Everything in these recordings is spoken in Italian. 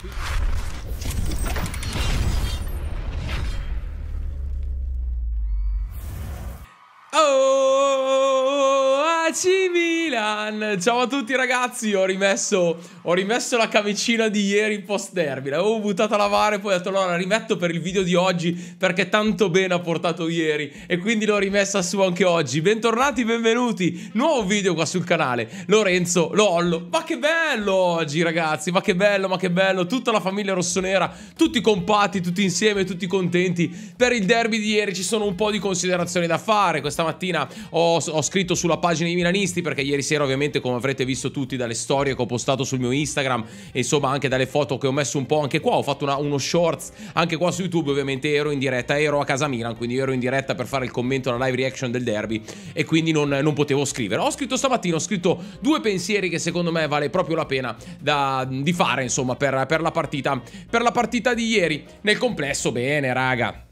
Sweet. Milan! Ciao a tutti ragazzi, ho rimesso, ho rimesso la camicina di ieri post derby, l'avevo buttata a lavare, poi ho detto no, la rimetto per il video di oggi perché tanto bene ha portato ieri e quindi l'ho rimessa su anche oggi. Bentornati, benvenuti, nuovo video qua sul canale, Lorenzo Lollo. Ma che bello oggi ragazzi, ma che bello, ma che bello, tutta la famiglia rossonera, tutti compatti, tutti insieme, tutti contenti. Per il derby di ieri ci sono un po' di considerazioni da fare, questa stamattina ho, ho, scritto sulla pagina dei milanisti perché ieri sera ovviamente come avrete visto tutti dalle storie che ho postato sul mio Instagram e insomma anche dalle foto che ho messo un po' anche qua, ho fatto una, uno shorts anche qua su YouTube ovviamente ero in diretta, ero a casa Milan quindi ero in diretta per fare il commento, la live reaction del derby e quindi non, non potevo scrivere. Ho scritto stamattina, ho scritto due pensieri che secondo me vale proprio la pena da, di fare insomma per, per, la partita, per la partita di ieri. Nel complesso bene raga.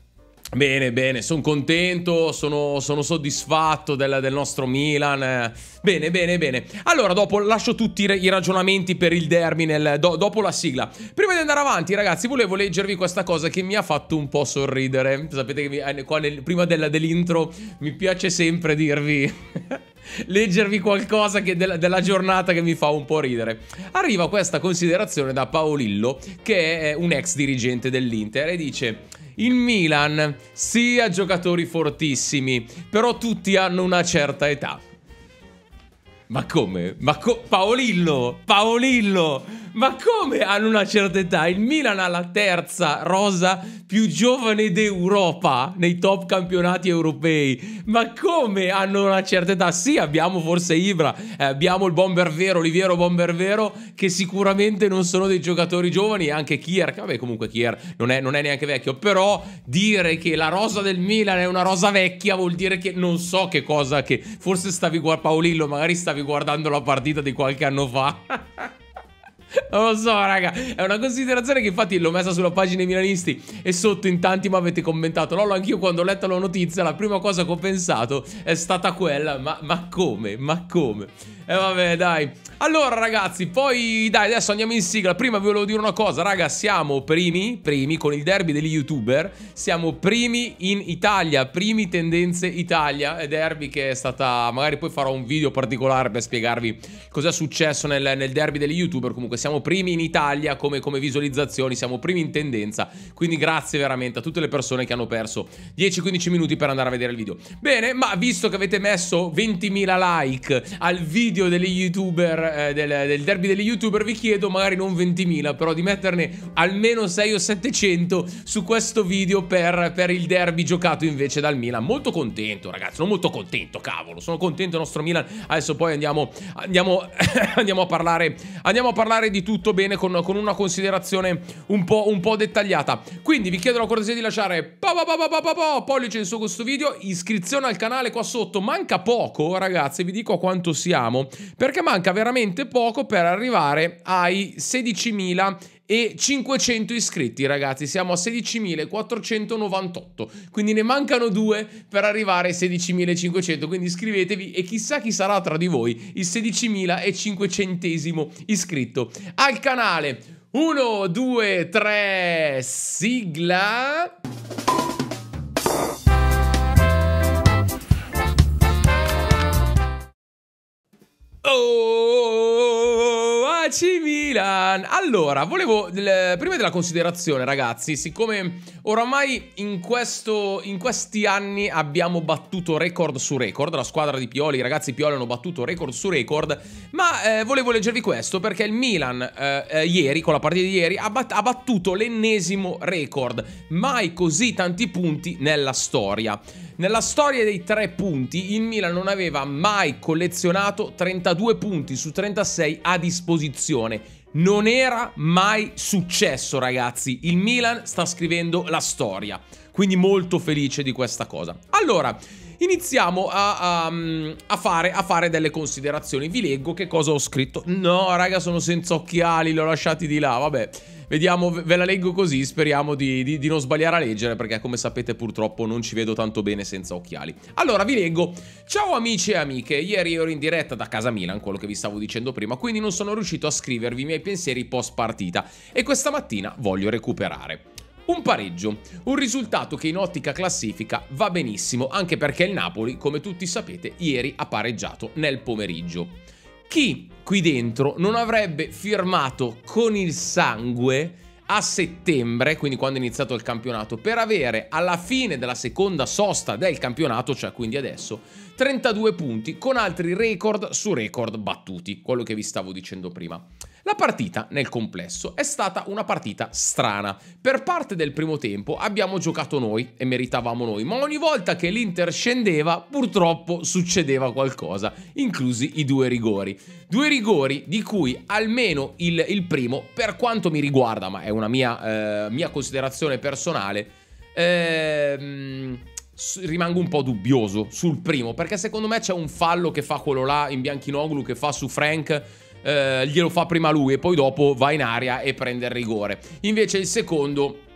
Bene, bene, sono contento, sono, sono soddisfatto del, del, nostro Milan. Bene, bene, bene. Allora, dopo lascio tutti i ragionamenti per il derby nel, do, dopo la sigla. Prima di andare avanti, ragazzi, volevo leggervi questa cosa che mi ha fatto un po' sorridere. Sapete che mi, eh, qua nel, prima del, dell'intro mi piace sempre dirvi... leggervi qualcosa della, della, giornata che mi fa un po' ridere. Arriva questa considerazione da Paolillo, che è un ex dirigente dell'Inter, e dice il Milan sia giocatori fortissimi, però tutti hanno una certa età. Ma come? Ma co Paolillo! Paolillo! Ma come hanno una certa età? Il Milan ha la terza rosa più giovane d'Europa nei top campionati europei. Ma come hanno una certa età? Sì, abbiamo forse Ibra, eh, abbiamo il Bomber Vero, Oliviero Bomber Vero, che sicuramente non sono dei giocatori giovani, anche Kier, vabbè comunque Kier non è, non è neanche vecchio, però dire che la rosa del Milan è una rosa vecchia vuol dire che non so che cosa che... Forse stavi guardando, Paolillo, magari stavi guardando la partita di qualche anno fa. Non lo so, raga. È una considerazione che infatti l'ho messa sulla pagina dei milanisti e sotto in tanti mi avete commentato. Lolo, anch'io quando ho letto la notizia, la prima cosa che ho pensato è stata quella. Ma, ma come? Ma come? E eh, vabbè, dai. Allora, ragazzi, poi dai, adesso andiamo in sigla. Prima vi volevo dire una cosa, raga, siamo primi, primi con il derby degli youtuber. Siamo primi in Italia, primi tendenze Italia. E derby che è stata. Magari poi farò un video particolare per spiegarvi cosa è successo nel, nel derby degli youtuber. Comunque, siamo primi in Italia come, come visualizzazioni, siamo primi in tendenza. Quindi, grazie veramente a tutte le persone che hanno perso 10-15 minuti per andare a vedere il video. Bene, ma visto che avete messo 20.000 like al video degli youtuber eh, del, del, derby degli youtuber vi chiedo magari non 20.000 però di metterne almeno 6 o 700 su questo video per, per, il derby giocato invece dal Milan molto contento ragazzi sono molto contento cavolo sono contento del nostro Milan adesso poi andiamo andiamo, andiamo a parlare andiamo a parlare di tutto bene con, con una considerazione un po', un po', dettagliata. Quindi vi chiedo la cortesia di lasciare pa pa pa pa pollice in su questo video iscrizione al canale qua sotto. Manca poco ragazzi vi dico a quanto siamo perché manca veramente poco per arrivare ai 16.000 e 500 iscritti ragazzi. Siamo a 16.498 quindi ne mancano due per arrivare ai 16.500 quindi iscrivetevi e chissà chi sarà tra di voi il 16.500 iscritto. Al canale. 1 2 3 sigla. Oh, AC Milan! Allora, volevo, prima della considerazione, ragazzi, siccome oramai in, questo, in questi anni abbiamo battuto record su record, la squadra di Pioli, i ragazzi Pioli hanno battuto record su record, ma eh, volevo leggervi questo perché il Milan eh, eh, ieri, con la partita di ieri, ha, bat ha battuto l'ennesimo record, mai così tanti punti nella storia. Nella storia dei tre punti, il Milan non aveva mai collezionato 32 punti su 36 a disposizione. Non era mai successo, ragazzi. Il Milan sta scrivendo la storia. Quindi molto felice di questa cosa. Allora, iniziamo a, a, a, fare, a, fare, delle considerazioni. Vi leggo che cosa ho scritto. No, raga, sono senza occhiali, li ho lasciati di là, vabbè. vediamo, ve la leggo così, speriamo di, di, di non sbagliare a leggere perché come sapete purtroppo non ci vedo tanto bene senza occhiali. Allora vi leggo, ciao amici e amiche, ieri ero in diretta da casa Milan, quello che vi stavo dicendo prima, quindi non sono riuscito a scrivervi i miei pensieri post partita e questa mattina voglio recuperare. Un pareggio, un risultato che in ottica classifica va benissimo, anche perché il Napoli, come tutti sapete, ieri ha pareggiato nel pomeriggio. Chi qui dentro non avrebbe firmato con il sangue a settembre, quindi quando è iniziato il campionato, per avere alla fine della seconda sosta del campionato, cioè quindi adesso, 32 punti con altri record su record battuti, quello che vi stavo dicendo prima. La partita, nel complesso, è stata una partita strana. Per parte del primo tempo abbiamo giocato noi e meritavamo noi, ma ogni volta che l'Inter scendeva, purtroppo succedeva qualcosa, inclusi i due rigori. Due rigori di cui almeno il, il primo, per quanto mi riguarda, ma è una mia, eh, mia considerazione personale, ehm rimango un po' dubbioso sul primo, perché secondo me c'è un fallo che fa quello là in Bianchinoglu, che fa su Frank eh, glielo fa prima lui e poi dopo va in aria e prende il rigore. Invece il secondo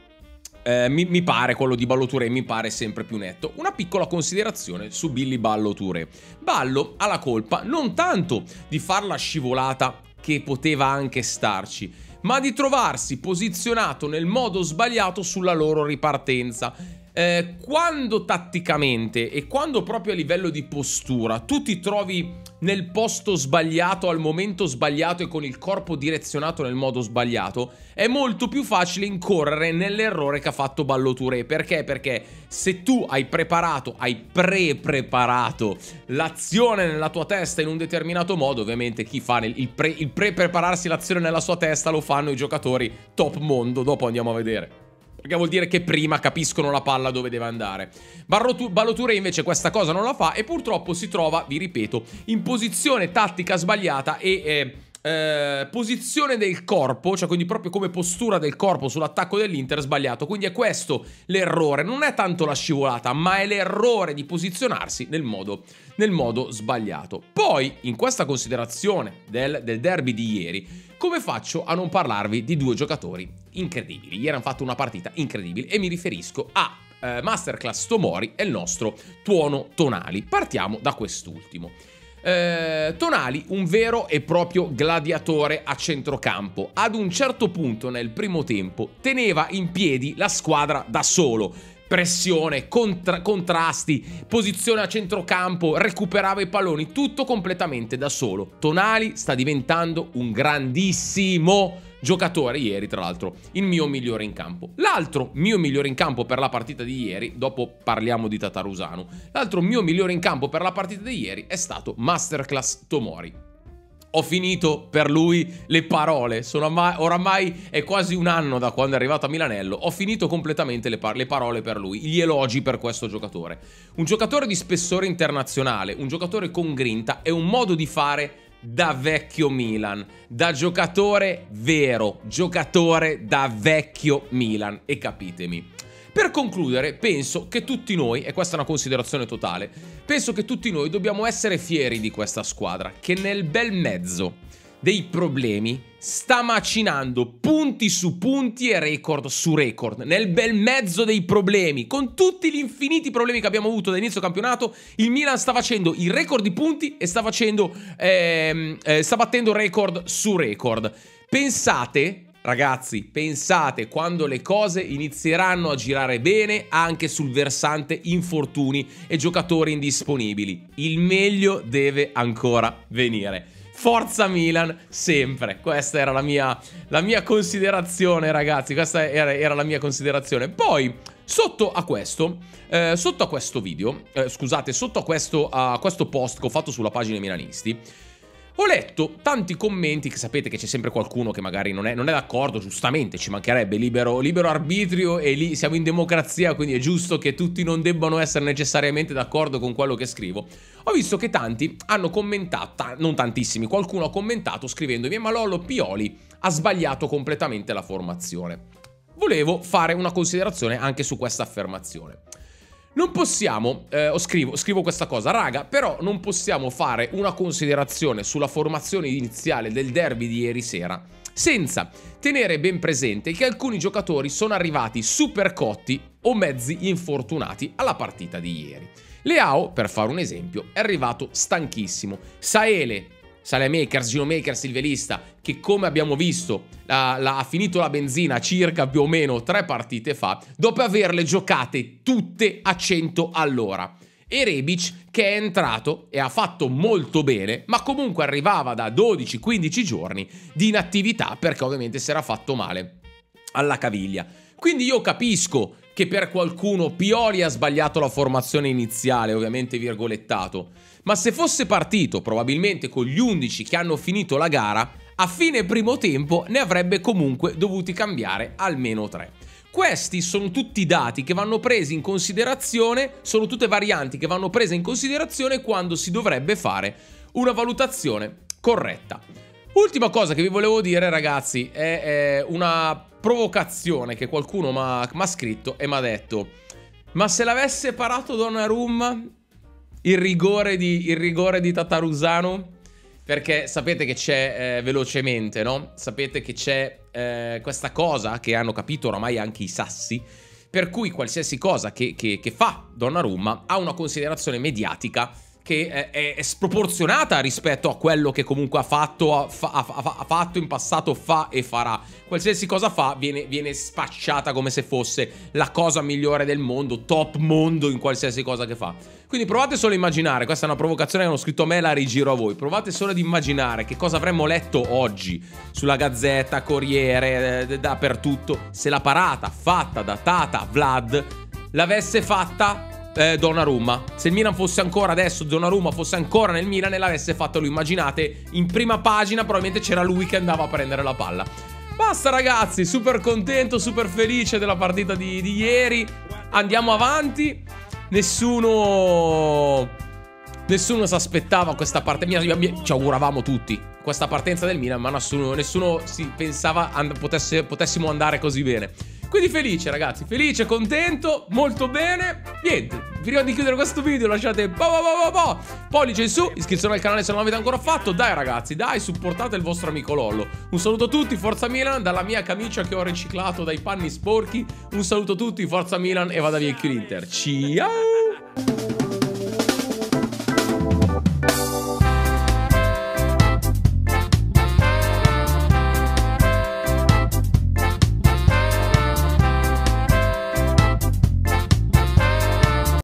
eh, mi, mi, pare, quello di Ballo Touré, mi pare sempre più netto. Una piccola considerazione su Billy Ballo Touré. Ballo ha la colpa non tanto di far la scivolata che poteva anche starci, ma di trovarsi posizionato nel modo sbagliato sulla loro ripartenza. Eh, quando tatticamente e quando proprio a livello di postura tu ti trovi nel posto sbagliato, al momento sbagliato e con il corpo direzionato nel modo sbagliato, è molto più facile incorrere nell'errore che ha fatto Ballo Touré. Perché? Perché se tu hai preparato, hai pre-preparato l'azione nella tua testa in un determinato modo, ovviamente chi fa il, pre-prepararsi l'azione nella sua testa lo fanno i giocatori top mondo, dopo andiamo a vedere. Perché vuol dire che prima capiscono la palla dove deve andare. Balloture invece questa cosa non la fa e purtroppo si trova, vi ripeto, in posizione tattica sbagliata e... Eh, eh, posizione del corpo, cioè quindi proprio come postura del corpo sull'attacco dell'Inter sbagliato. Quindi è questo l'errore, non è tanto la scivolata, ma è l'errore di posizionarsi nel modo, nel modo sbagliato. Poi, in questa considerazione del, del derby di ieri, come faccio a non parlarvi di due giocatori incredibili? Ieri hanno fatto una partita incredibile e mi riferisco a eh, Masterclass Tomori e il nostro Tuono Tonali. Partiamo da quest'ultimo. Eh, Tonali, un vero e proprio gladiatore a centrocampo. Ad un certo punto nel primo tempo teneva in piedi la squadra da solo. Pressione, contra contrasti, posizione a centrocampo, recuperava i palloni, tutto completamente da solo. Tonali sta diventando un grandissimo giocatore ieri, tra l'altro, il mio migliore in campo. L'altro mio migliore in campo per la partita di ieri, dopo parliamo di Tatarusano, l'altro mio migliore in campo per la partita di ieri è stato Masterclass Tomori. Ho finito per lui le parole, Sono oramai è quasi un anno da quando è arrivato a Milanello, ho finito completamente le, par le parole per lui, gli elogi per questo giocatore. Un giocatore di spessore internazionale, un giocatore con grinta e un modo di fare da vecchio Milan, da giocatore vero, giocatore da vecchio Milan, e capitemi. Per concludere, penso che tutti noi, e questa è una considerazione totale, penso che tutti noi dobbiamo essere fieri di questa squadra, che nel bel mezzo dei problemi sta macinando punti su punti e record su record nel bel mezzo dei problemi con tutti gli infiniti problemi che abbiamo avuto da inizio campionato il Milan sta facendo il record di punti e sta facendo ehm, eh, sta battendo record su record pensate Ragazzi, pensate quando le cose inizieranno a girare bene anche sul versante infortuni e giocatori indisponibili. Il meglio deve ancora venire. Forza Milan, sempre. Questa era la mia, la mia considerazione, ragazzi. Questa era, era, la mia considerazione. Poi, sotto a questo, eh, sotto a questo video, eh, scusate, sotto a questo, a questo post che ho fatto sulla pagina Milanisti, ho letto tanti commenti, che sapete che c'è sempre qualcuno che magari non è, non è d'accordo, giustamente, ci mancherebbe libero, libero, arbitrio e lì siamo in democrazia, quindi è giusto che tutti non debbano essere necessariamente d'accordo con quello che scrivo. Ho visto che tanti hanno commentato, non tantissimi, qualcuno ha commentato scrivendomi ma Lollo Pioli ha sbagliato completamente la formazione. Volevo fare una considerazione anche su questa affermazione. Non possiamo, eh, scrivo, scrivo questa cosa, raga, però non possiamo fare una considerazione sulla formazione iniziale del derby di ieri sera senza tenere ben presente che alcuni giocatori sono arrivati super cotti o mezzi infortunati alla partita di ieri. Leao, per fare un esempio, è arrivato stanchissimo. Saele, Salemakers, Ginomakers, il velista, che come abbiamo visto la, la, ha finito la benzina circa più o meno tre partite fa, dopo averle giocate tutte a 100 all'ora e Rebic che è entrato e ha fatto molto bene, ma comunque arrivava da 12-15 giorni di inattività perché ovviamente si era fatto male alla caviglia. Quindi io capisco che per qualcuno Pioli ha sbagliato la formazione iniziale, ovviamente virgolettato, ma se fosse partito probabilmente con gli 11 che hanno finito la gara, a fine primo tempo ne avrebbe comunque dovuti cambiare almeno 3. Questi sono tutti dati che vanno presi in considerazione, sono tutte varianti che vanno prese in considerazione quando si dovrebbe fare una valutazione corretta. Ultima cosa che vi volevo dire, ragazzi, è, è una provocazione che qualcuno mi ha scritto e mi ha detto: Ma se l'avesse parato Donnarumma, il rigore di, il rigore di Tatarusano? Perché sapete che c'è eh, velocemente, no? Sapete che c'è eh, questa cosa che hanno capito oramai anche i sassi, per cui qualsiasi cosa che, che, che fa Donnarumma ha una considerazione mediatica che è, è, sproporzionata rispetto a quello che comunque ha fatto, ha, fa, ha, ha fatto in passato, fa e farà. Qualsiasi cosa fa viene, viene, spacciata come se fosse la cosa migliore del mondo, top mondo in qualsiasi cosa che fa. Quindi provate solo a immaginare, questa è una provocazione che hanno scritto a me, la rigiro a voi. Provate solo ad immaginare che cosa avremmo letto oggi sulla Gazzetta, Corriere, eh, dappertutto, se la parata fatta da Tata Vlad l'avesse fatta eh, Donnarumma. Se il Milan fosse ancora adesso, Donnarumma fosse ancora nel Milan e l'avesse fatto lui, immaginate, in prima pagina probabilmente c'era lui che andava a prendere la palla. Basta ragazzi, super contento, super felice della partita di, di ieri. Andiamo avanti. Nessuno... Nessuno si aspettava questa parte. Ci auguravamo tutti questa partenza del Milan, ma nessuno, nessuno si pensava and potesse, potessimo andare così bene. Quindi felice ragazzi, felice, contento, molto bene. Niente, prima di chiudere questo video lasciate po, po, po, pollice in su, iscrizione al canale se non l'avete ancora fatto. Dai ragazzi, dai, supportate il vostro amico Lollo. Un saluto a tutti, Forza Milan, dalla mia camicia che ho riciclato dai panni sporchi. Un saluto a tutti, Forza Milan e vada via il l'Inter. Ciao!